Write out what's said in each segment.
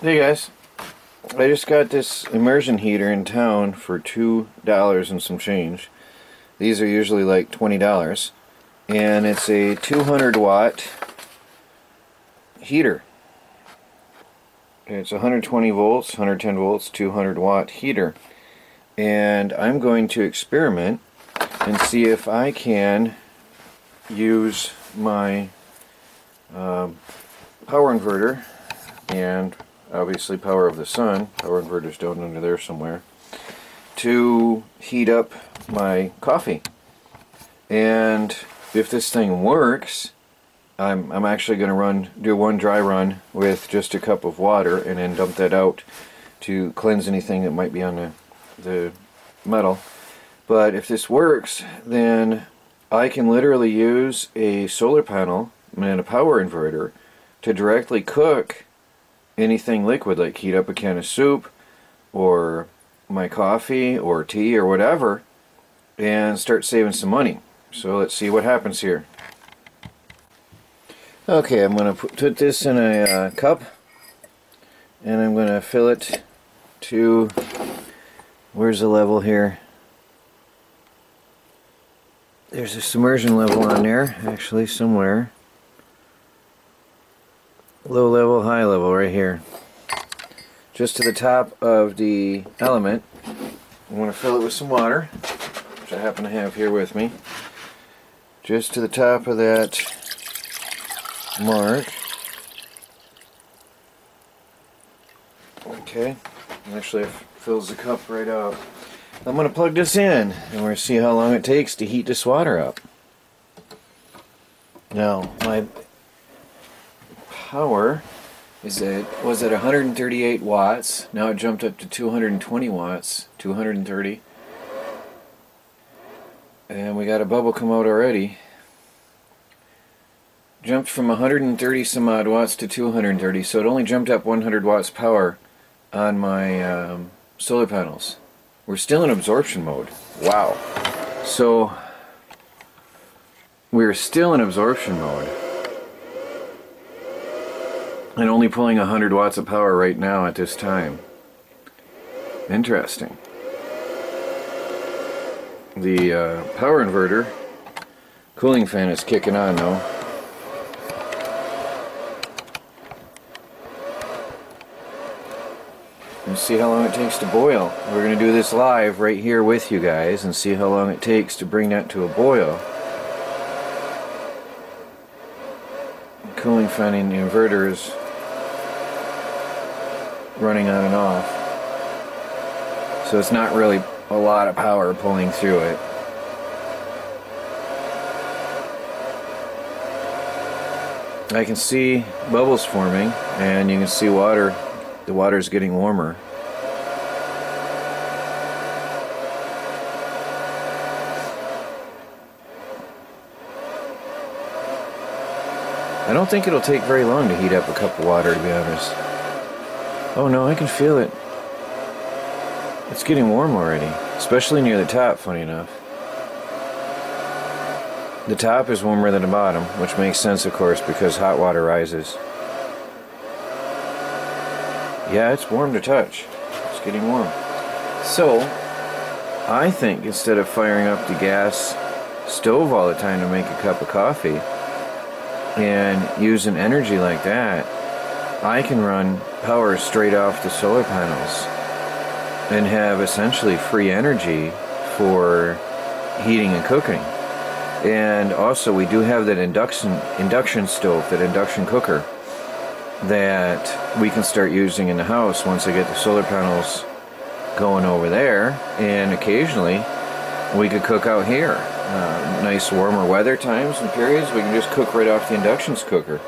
Hey guys, I just got this immersion heater in town for two dollars and some change. These are usually like twenty dollars, and it's a 200 watt heater. It's 120 volts, 110 volts, 200 watt heater, and I'm going to experiment and see if I can use my uh, power inverter and obviously power of the sun, power inverter's down under there somewhere, to heat up my coffee. And if this thing works, I'm, I'm actually going to run do one dry run with just a cup of water and then dump that out to cleanse anything that might be on the, the metal. But if this works, then I can literally use a solar panel and a power inverter to directly cook anything liquid, like heat up a can of soup or my coffee or tea or whatever, and start saving some money. So let's see what happens here. Okay, I'm going to put this in a uh, cup and I'm going to fill it to, where's the level here? There's a submersion level on there, actually, somewhere low level, high level right here. Just to the top of the element. I'm going to fill it with some water, which I happen to have here with me. Just to the top of that mark. Okay, actually it fills the cup right up. I'm going to plug this in and we're going to see how long it takes to heat this water up. Now, my power is at was at 138 watts. Now it jumped up to 220 watts, 230. And we got a bubble come out already. Jumped from 130 some odd watts to 230, so it only jumped up 100 watts power on my um, solar panels. We're still in absorption mode. Wow. So we're still in absorption mode and only pulling 100 watts of power right now at this time. Interesting. The uh, power inverter cooling fan is kicking on though. And see how long it takes to boil. We're going to do this live right here with you guys and see how long it takes to bring that to a boil. cooling fan in the inverter is running on and off. So it's not really a lot of power pulling through it. I can see bubbles forming and you can see water, the water is getting warmer. I don't think it'll take very long to heat up a cup of water to be honest. Oh no, I can feel it. It's getting warm already, especially near the top, funny enough. The top is warmer than the bottom, which makes sense, of course, because hot water rises. Yeah, it's warm to touch. It's getting warm. So, I think instead of firing up the gas stove all the time to make a cup of coffee and using energy like that, I can run power straight off the solar panels and have essentially free energy for heating and cooking. And also we do have that induction induction stove, that induction cooker that we can start using in the house once I get the solar panels going over there and occasionally we could cook out here. Uh, nice warmer weather times and periods we can just cook right off the induction cooker.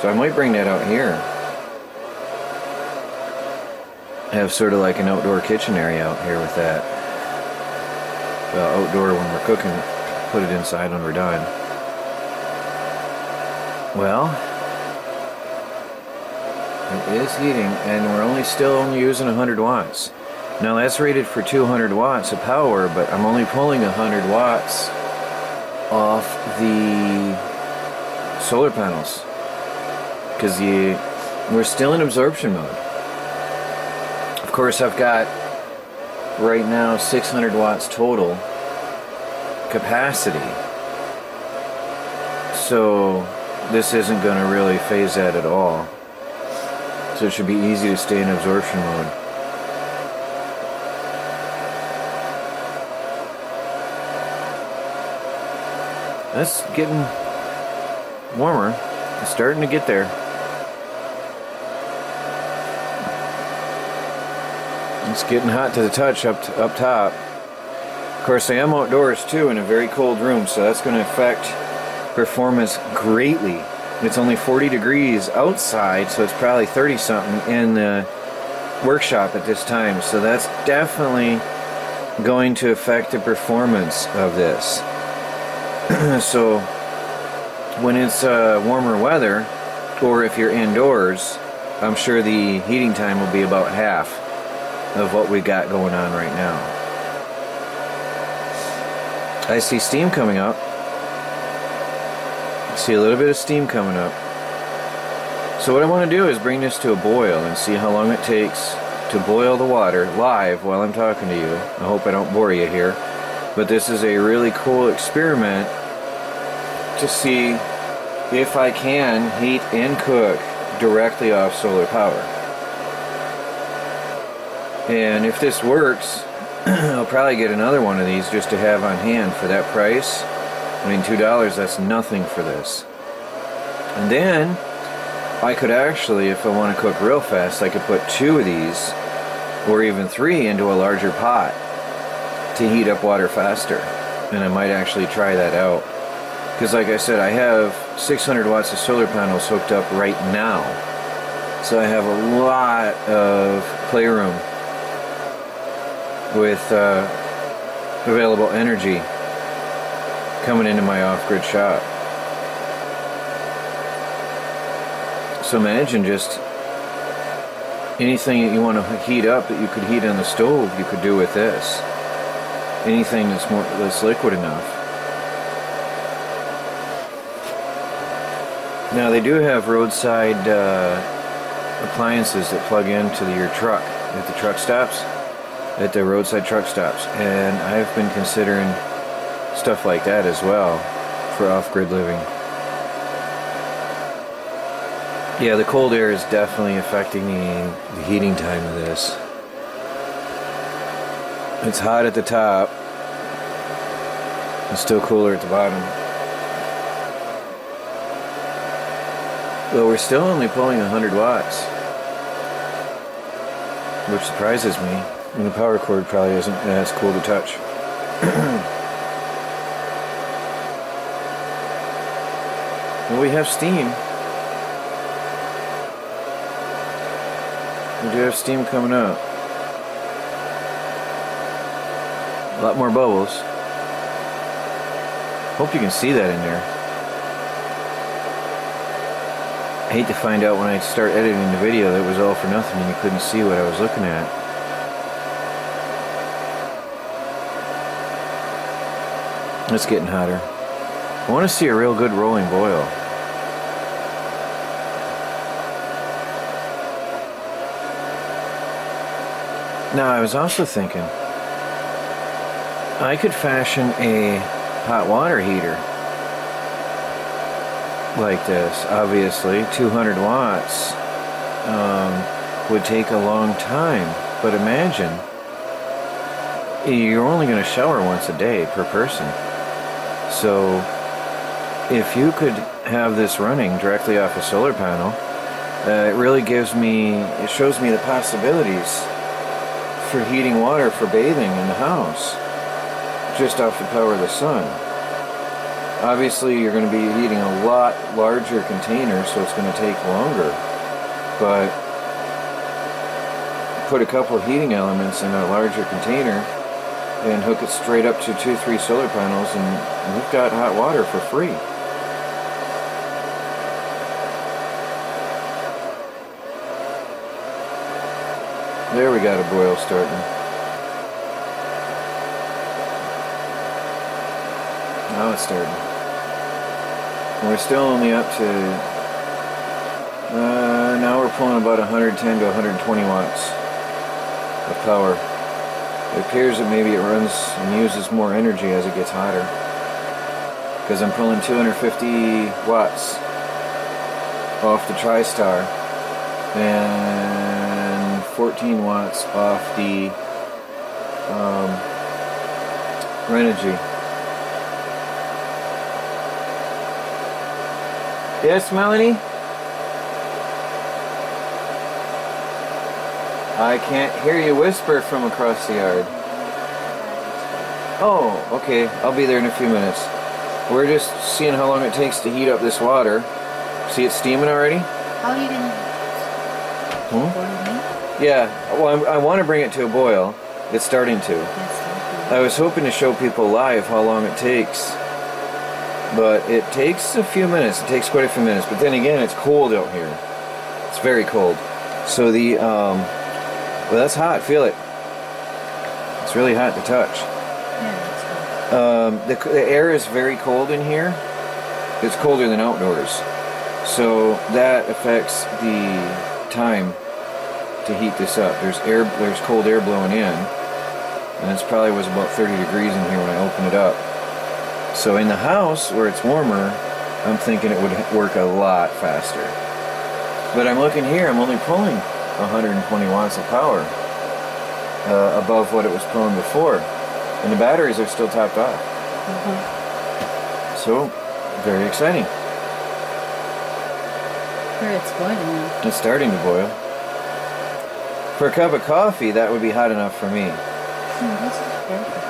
So I might bring that out here have sort of like an outdoor kitchen area out here with that. Outdoor when we're cooking, put it inside when we're done. Well, it is heating, and we're only still only using 100 watts. Now that's rated for 200 watts of power, but I'm only pulling 100 watts off the solar panels because we're still in absorption mode. Of course, I've got right now 600 watts total capacity. So this isn't going to really phase that at all. So it should be easy to stay in absorption mode. That's getting warmer. It's starting to get there. It's getting hot to the touch up to, up top. Of course, I am outdoors too in a very cold room, so that's going to affect performance greatly. It's only 40 degrees outside, so it's probably 30 something in the workshop at this time. So that's definitely going to affect the performance of this. so when it's uh, warmer weather, or if you're indoors, I'm sure the heating time will be about half of what we got going on right now. I see steam coming up. I see a little bit of steam coming up. So what I want to do is bring this to a boil and see how long it takes to boil the water live while I'm talking to you. I hope I don't bore you here. But this is a really cool experiment to see if I can heat and cook directly off solar power. And if this works, I'll probably get another one of these just to have on hand for that price. I mean, $2, that's nothing for this. And then, I could actually, if I want to cook real fast, I could put two of these, or even three, into a larger pot to heat up water faster. And I might actually try that out. Because like I said, I have 600 watts of solar panels hooked up right now. So I have a lot of playroom with uh, available energy coming into my off-grid shop. So imagine just anything that you want to heat up that you could heat on the stove, you could do with this. Anything that's more that's liquid enough. Now they do have roadside uh, appliances that plug into your truck at the truck stops at the roadside truck stops and I've been considering stuff like that as well for off-grid living. Yeah, the cold air is definitely affecting the, the heating time of this. It's hot at the top. It's still cooler at the bottom. Well, we're still only pulling 100 watts. Which surprises me. And the power cord probably isn't as cool to touch. well, we have steam. We do have steam coming up. A lot more bubbles. Hope you can see that in there. I hate to find out when I start editing the video that it was all for nothing and you couldn't see what I was looking at. It's getting hotter. I want to see a real good rolling boil. Now, I was also thinking I could fashion a hot water heater like this. Obviously, 200 watts um, would take a long time, but imagine you're only going to shower once a day per person. So if you could have this running directly off a solar panel, uh, it really gives me, it shows me the possibilities for heating water for bathing in the house just off the power of the sun. Obviously you're going to be heating a lot larger container so it's going to take longer but put a couple heating elements in a larger container and hook it straight up to two, three solar panels and we've got hot water for free. There we got a boil starting. Now it's starting. we're still only up to, uh, now we're pulling about 110 to 120 watts. of power. It appears that maybe it runs and uses more energy as it gets hotter. Because I'm pulling 250 watts off the TriStar and 14 watts off the um, Renogy. Yes, Melanie? I can't hear you whisper from across the yard. Oh, okay. I'll be there in a few minutes. We're just seeing how long it takes to heat up this water. See it steaming already? How are you gonna Hmm? Yeah. Well, I, I want to bring it to a boil. It's starting to. I was hoping to show people live how long it takes. But it takes a few minutes. It takes quite a few minutes. But then again, it's cold out here. It's very cold. So the, um, well, that's hot. Feel it. It's really hot to touch. Yeah. Um, the, the air is very cold in here. It's colder than outdoors. So that affects the time to heat this up. There's air, there's cold air blowing in, and it's probably was about 30 degrees in here when I opened it up. So in the house where it's warmer, I'm thinking it would work a lot faster. But I'm looking here, I'm only pulling 120 watts of power uh, above what it was pulling before, and the batteries are still topped off. So very exciting. Here it's boiling. It's starting to boil. For a cup of coffee, that would be hot enough for me. Hmm, perfect.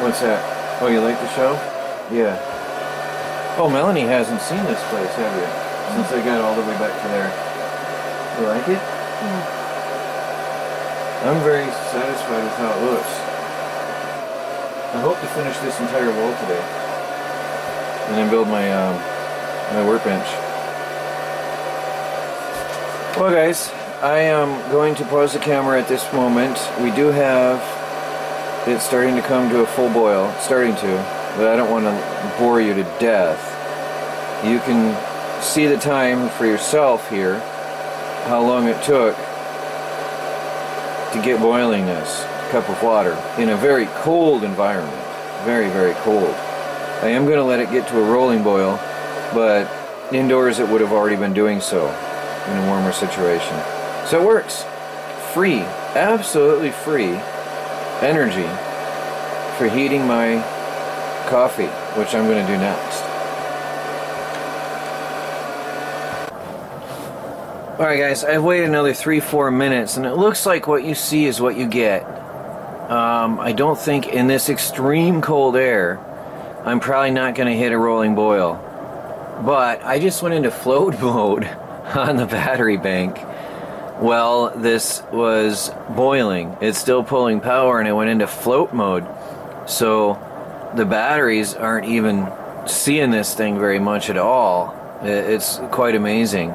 What's that? Oh, you like the show? Yeah. Oh, Melanie hasn't seen this place, have you? Since I got all the way back to there. You like it? Yeah. I'm very satisfied with how it looks. I hope to finish this entire wall today. And then build my um, my workbench. Well guys, I am going to pause the camera at this moment. We do have it starting to come to a full boil. Starting to, but I don't want to bore you to death. You can see the time for yourself here, how long it took to get boiling this cup of water in a very cold environment. Very, very cold. I am going to let it get to a rolling boil, but indoors it would have already been doing so in a warmer situation. So it works. Free, absolutely free energy for heating my coffee, which I'm going to do next. Alright guys, I've waited another 3-4 minutes and it looks like what you see is what you get. Um, I don't think in this extreme cold air I'm probably not going to hit a rolling boil. But I just went into float mode on the battery bank. Well, this was boiling. It's still pulling power and it went into float mode. So the batteries aren't even seeing this thing very much at all. It's quite amazing.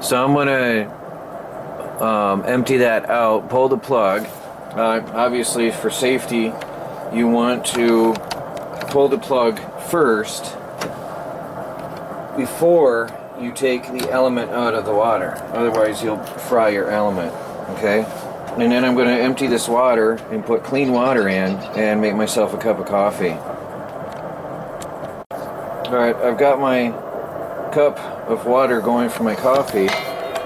So I'm gonna um, empty that out, pull the plug. Uh, obviously, for safety, you want to pull the plug first before you take the element out of the water. Otherwise, you'll fry your element. Okay? And then I'm going to empty this water and put clean water in and make myself a cup of coffee. Alright, I've got my cup of water going for my coffee,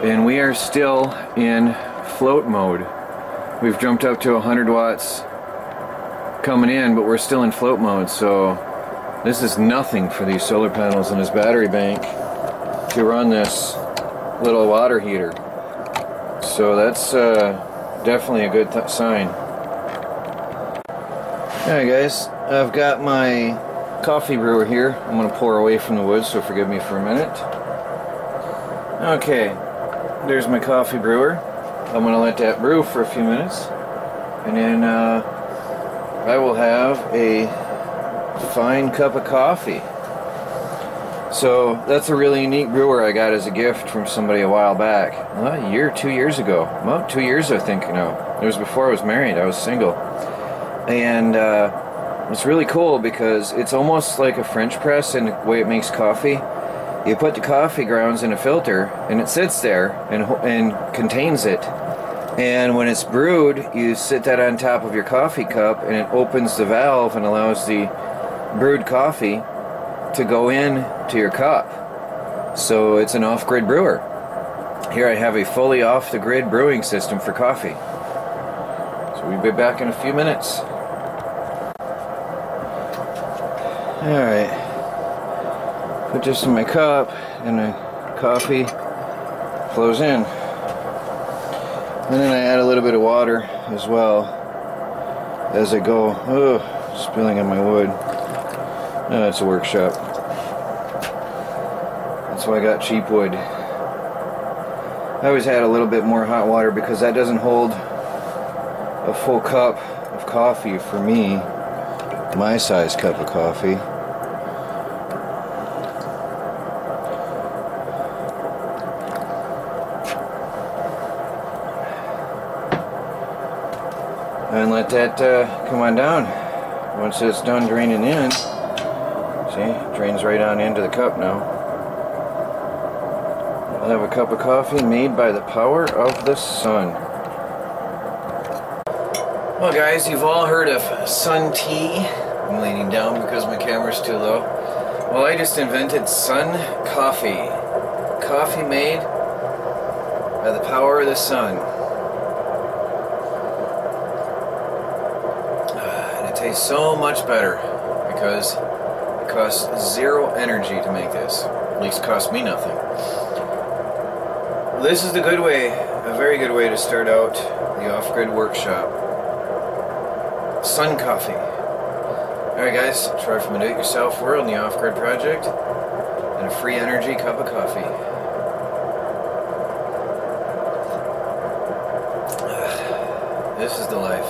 and we are still in float mode. We've jumped up to 100 watts coming in, but we're still in float mode, so this is nothing for these solar panels and this battery bank to run this little water heater. So that's uh, definitely a good sign. Alright guys, I've got my coffee brewer here. I'm going to pour away from the wood, so forgive me for a minute. Okay, there's my coffee brewer. I'm going to let that brew for a few minutes. And then uh, I will have a fine cup of coffee. So that's a really unique brewer I got as a gift from somebody a while back. Well, a year, two years ago. Well, two years I think now. It was before I was married. I was single. And uh, it's really cool because it's almost like a French press in the way it makes coffee. You put the coffee grounds in a filter and it sits there and, and contains it. And when it's brewed, you sit that on top of your coffee cup and it opens the valve and allows the brewed coffee to go in to your cup. So it's an off grid brewer. Here I have a fully off the grid brewing system for coffee. So we'll be back in a few minutes. Alright. Put this in my cup and the coffee flows in. And then I add a little bit of water as well as I go. Oh, spilling on my wood. Oh, it's a workshop. That's why I got cheap wood. I always had a little bit more hot water because that doesn't hold a full cup of coffee for me, my size cup of coffee. And let that uh, come on down. Once it's done draining in, see, drains right on into the cup now. I'll have a cup of coffee made by the power of the sun. Well, guys, you've all heard of sun tea. I'm leaning down because my camera's too low. Well, I just invented sun coffee. Coffee made by the power of the sun. And it tastes so much better because it costs zero energy to make this. At least cost me nothing. This is the good way, a very good way to start out the off-grid workshop. Sun coffee. Alright guys, Troy from a do-it-yourself world in the off-grid project and a free energy cup of coffee. This is the life.